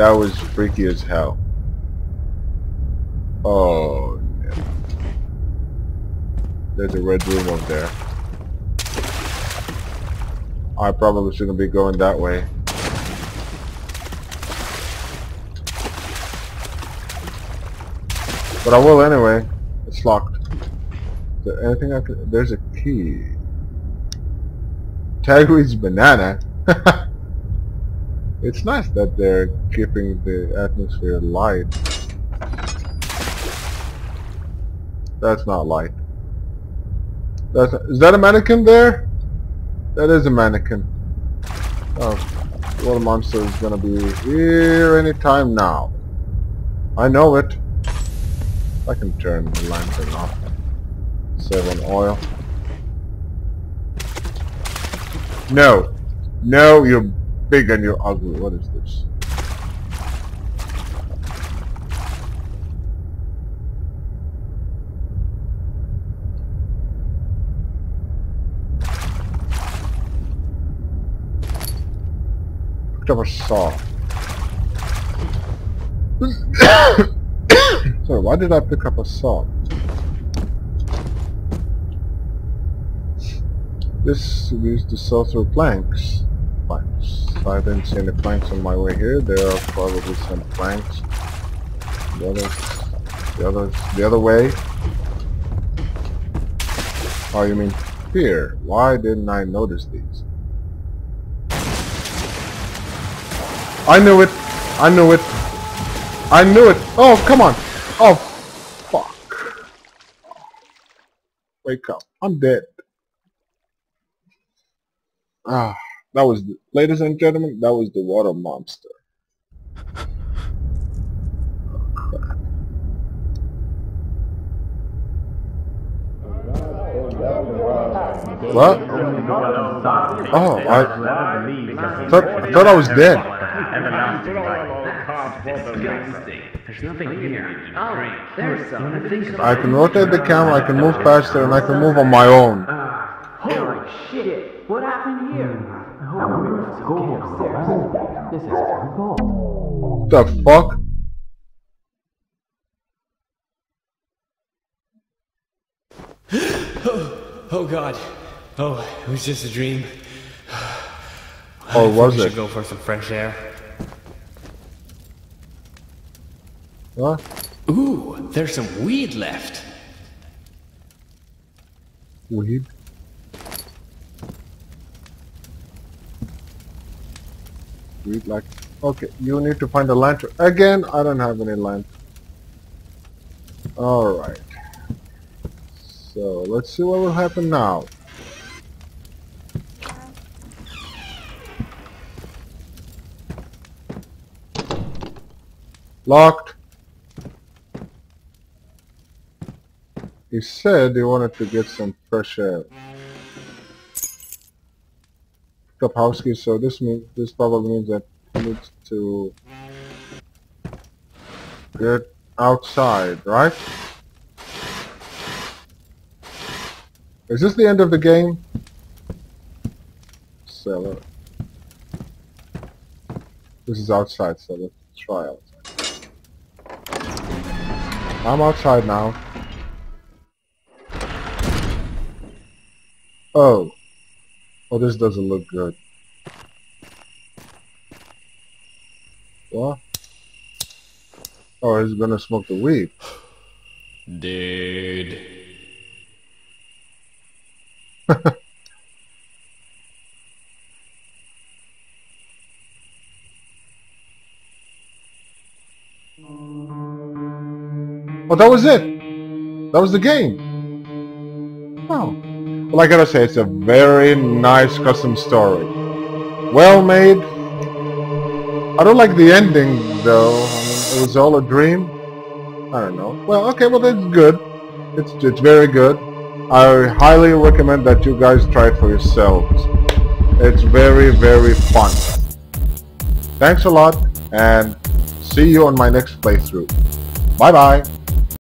that was freaky as hell. Oh. There's a red room over there. I probably shouldn't be going that way. But I will anyway. It's locked. Is there anything I can... There's a key. Tagreed's banana. it's nice that they're keeping the atmosphere light. That's not light. That's is that a mannequin there? That is a mannequin. Oh, water monster is gonna be here anytime now. I know it. I can turn the lantern off. Save on oil. No. No, you're big and you're ugly. What is this? Picked up a saw. Sorry, why did I pick up a saw? This used to saw through planks. Planks. I didn't see any planks on my way here. There are probably some planks. The others, the others, the other way. Oh, you mean here? Why didn't I notice these? I knew it. I knew it. I knew it. Oh, come on. Oh, fuck. Wake up. I'm dead. Ah, that was, the, ladies and gentlemen, that was the water monster. What? Oh, I thought, I thought I was dead. I can rotate the camera, I can move faster, and I can move on my own. Holy shit! What happened here? I hope we were go upstairs. This is. The fuck? Oh oh God. Oh, it was just a dream. Or oh, think was we it? should go for some fresh air. What? Ooh, there's some weed left. Weed? Weed like... Okay, you need to find a lantern. Again, I don't have any lantern. Alright. So, let's see what will happen now. Locked. He said he wanted to get some fresh air. Keys, so this means this probably means that he needs to get outside, right? Is this the end of the game? Cellar. This is outside, so let's try outside. I'm outside now. Oh. Oh, this doesn't look good. What? Oh, he's gonna smoke the weed. Dude. Oh, that was it. That was the game. Oh. Well, I gotta say, it's a very nice custom story. Well made. I don't like the ending, though. I mean, it was all a dream. I don't know. Well, okay, well, that's good. It's, it's very good. I highly recommend that you guys try it for yourselves. It's very, very fun. Thanks a lot, and see you on my next playthrough. Bye-bye.